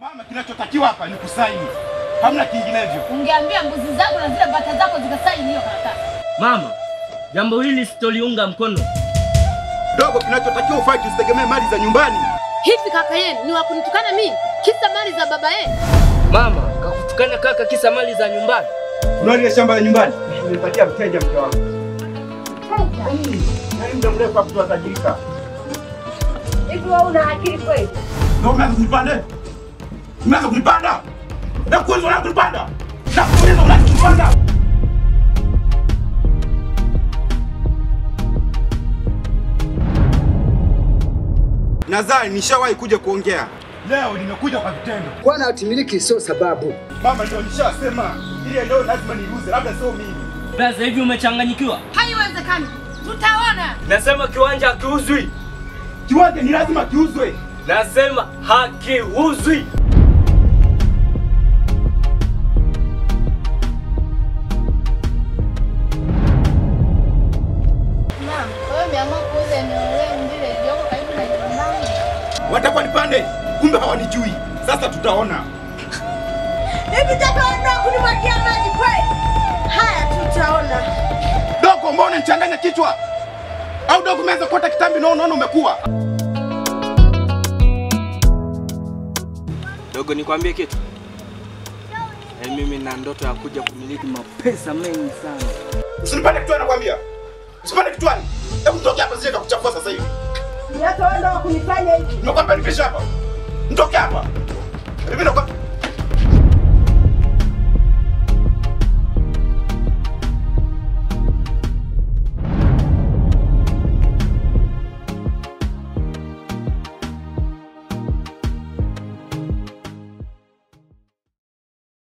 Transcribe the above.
Mama, kinachotakiwa hapa ni kusaini, hamna kinginevyo. Ungeambia mbuzi zako na zile bata zako zikasaini hiyo karatasi. Mama, jambo hili sitoliunga mkono. Dogo, kinachotakiwa ufanye, usitegemee mali za nyumbani. Hivi kaka yenu ni wa kunitukana mimi kisa mali za baba yenu? Mama, kakutukana kaka kisa mali za nyumbani. Kuna ile shamba la nyumbani nilipatia mteja mke wangu. Yaani muda mrefu hapo tutajirika. Hivi wewe una akili kweli? Ndio umeanza kunipanda? Umeanza kunipanda? Na kuuliza unaanza kunipanda? Na kuuliza unaanza kunipanda? Nadhani nishawahi kuja kuongea. Leo nimekuja kwa vitendo. Bwana hatimiliki sio sababu. Mama ndio nishasema ile leo lazima niuze, labda sio mimi. Sasa hivi umechanganyikiwa? Haiwezekani. Tutaona. Nasema kiwanja hakiuzwi. Kiwanja ni lazima kiuzwe. Nasema hakiuzwi. Watakuwa nipande, kumbe hawanijui. Sasa tutaona. Hivi tataona kunimwagia maji kweli? Haya tutaona. Dogo, mbona unanichanganya kichwa? Au dogo umeanza kuota kitambi na unaona umekuwa? Dogo, nikwambie kitu. Eh, mimi na ndoto ya kuja kumiliki mapesa mengi sana. Usinipande kichwani nakwambia. Usipande kichwani. Hebu toke hapa sije kukuchafua sasa hivi. Wewe ndio kunifanya hivi. Nimekwambia nipisha hapa. Mtoke hapa. Nakwambia